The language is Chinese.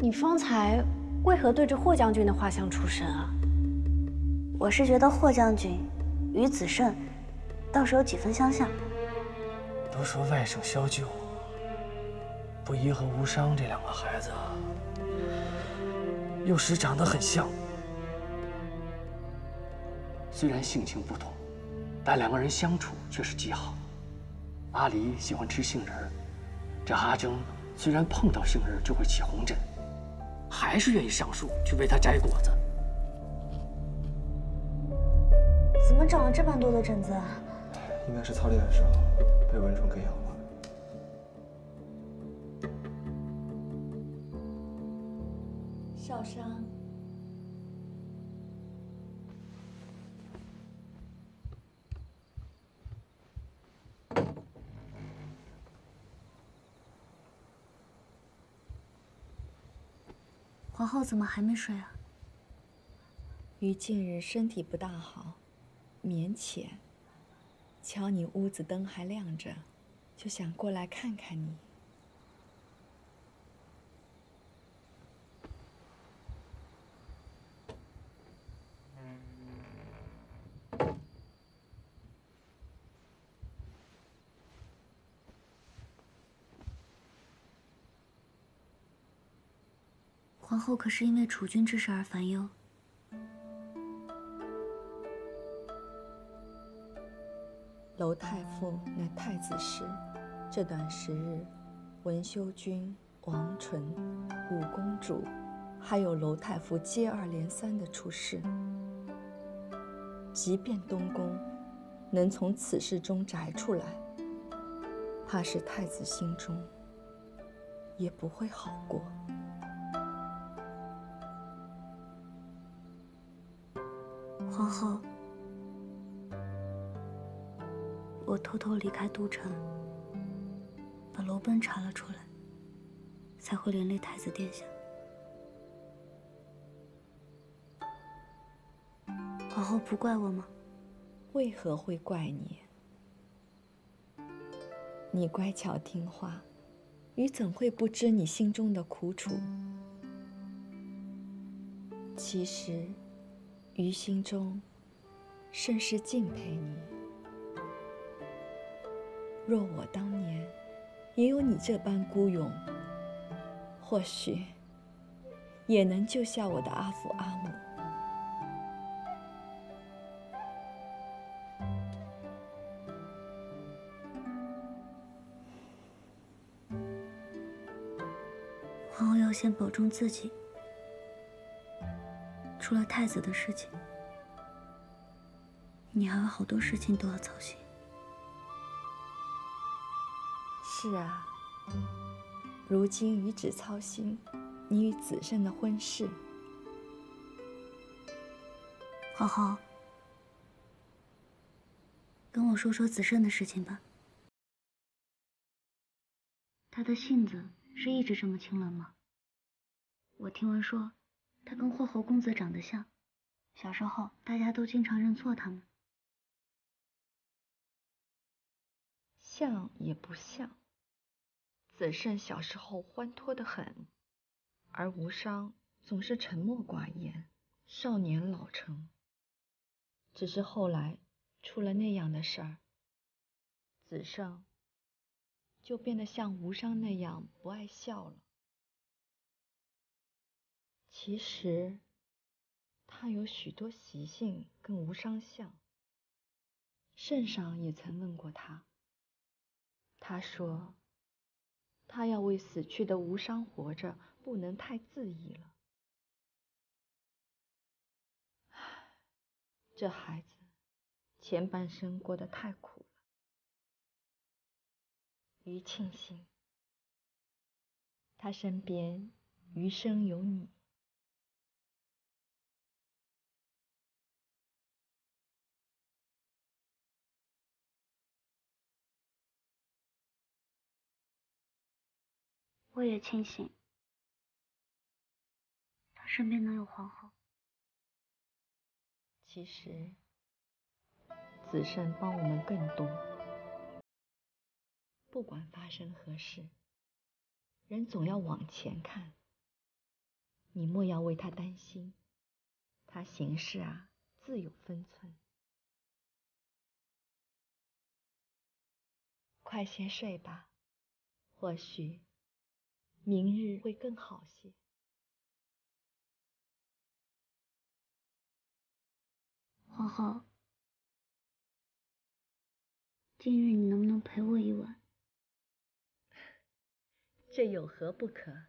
你方才为何对着霍将军的画像出神啊？我是觉得霍将军与子胜倒是有几分相像。都说外甥萧旧，不宜和无伤这两个孩子，幼时长得很像。虽然性情不同，但两个人相处却是极好。阿离喜欢吃杏仁儿，这阿征虽然碰到杏仁就会起红疹，还是愿意上树去为他摘果子。怎么长了这般多的疹子啊？应该是操练的时候被蚊虫给咬了。少商。皇后怎么还没睡啊？于近日身体不大好，勉强。瞧你屋子灯还亮着，就想过来看看你。皇后可是因为储君之事而烦忧？娄太傅乃太子时，这段时日，文修君、王纯、五公主，还有娄太傅接二连三的出事。即便东宫能从此事中摘出来，怕是太子心中也不会好过。皇后，我偷偷离开都城，把楼奔查了出来，才会连累太子殿下。皇后不怪我吗？为何会怪你？你乖巧听话，雨怎会不知你心中的苦楚？其实。于心中，甚是敬佩你。若我当年也有你这般孤勇，或许也能救下我的阿父阿母。皇后要先保重自己。除了太子的事情，你还有好多事情都要操心。是啊，如今余只操心你与子胜的婚事。皇后，跟我说说子胜的事情吧。他的性子是一直这么清冷吗？我听闻说。他跟霍侯公子长得像，小时候大家都经常认错他们。像也不像。子胜小时候欢脱得很，而无伤总是沉默寡言，少年老成。只是后来出了那样的事儿，子胜就变得像无伤那样不爱笑了。其实，他有许多习性跟无伤像。圣上也曾问过他，他说，他要为死去的无伤活着，不能太自意了。唉，这孩子前半生过得太苦了。余庆幸，他身边余生有你。我也庆幸，他身边能有皇后。其实，子胜帮我们更多。不管发生何事，人总要往前看。你莫要为他担心，他行事啊，自有分寸。快些睡吧，或许明日会更好些。皇后，今日你能不能陪我一晚？这有何不可？